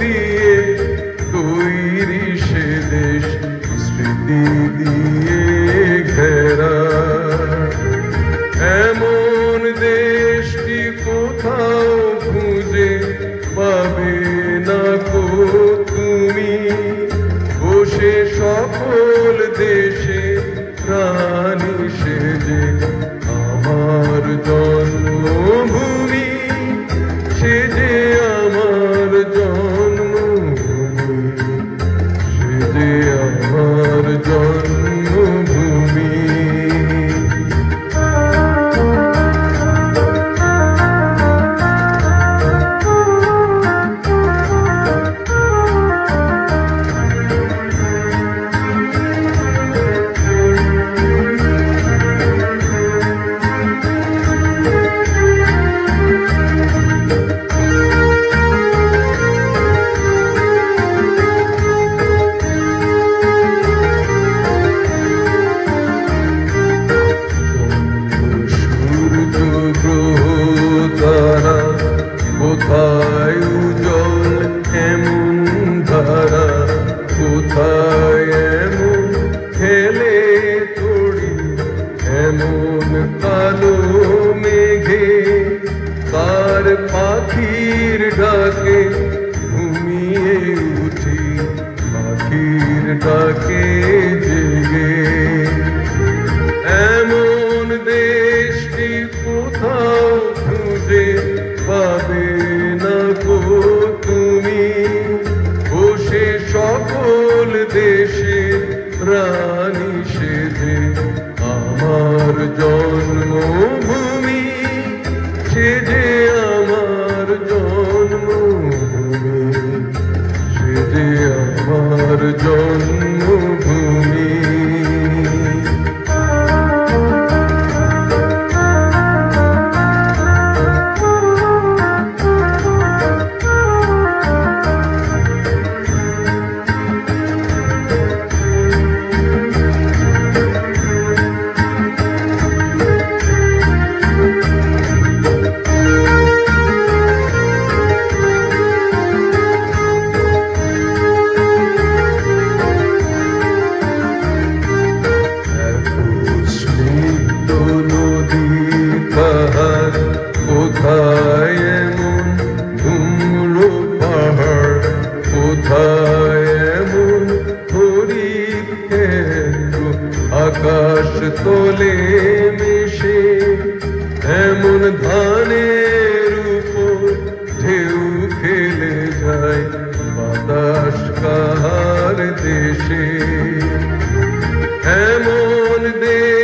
দিয়ে তৈরি সে দেশ স্মৃতি দিয়ে ঘেরা। এমন কালো মেঘে কার পাখির ডাকে ঘুমিয়ে উঠি পাখির ডাকে दिया मर जाओ আকাশ তোলে মেশে এমন ধানের উপর ঢেউ খেলে যায় বাতাস কার দেশে। এমন দেশ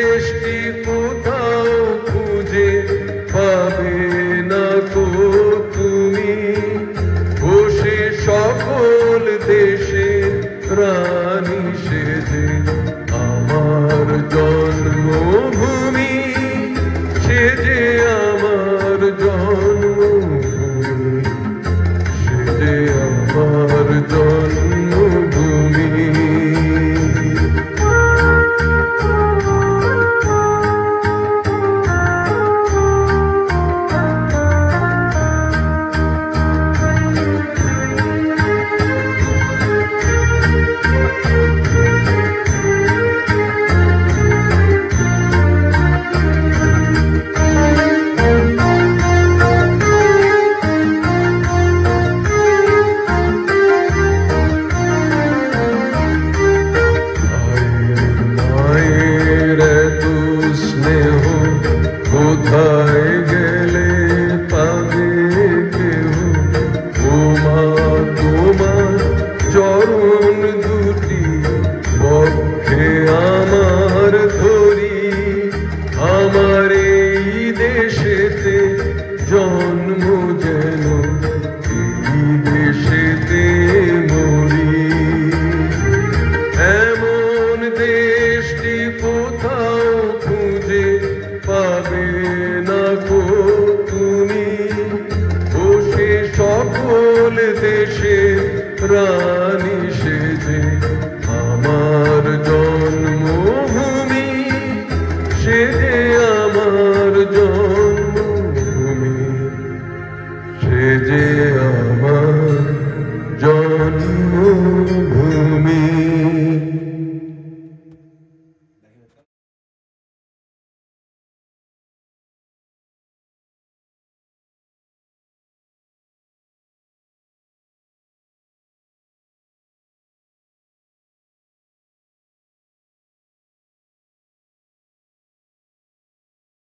you.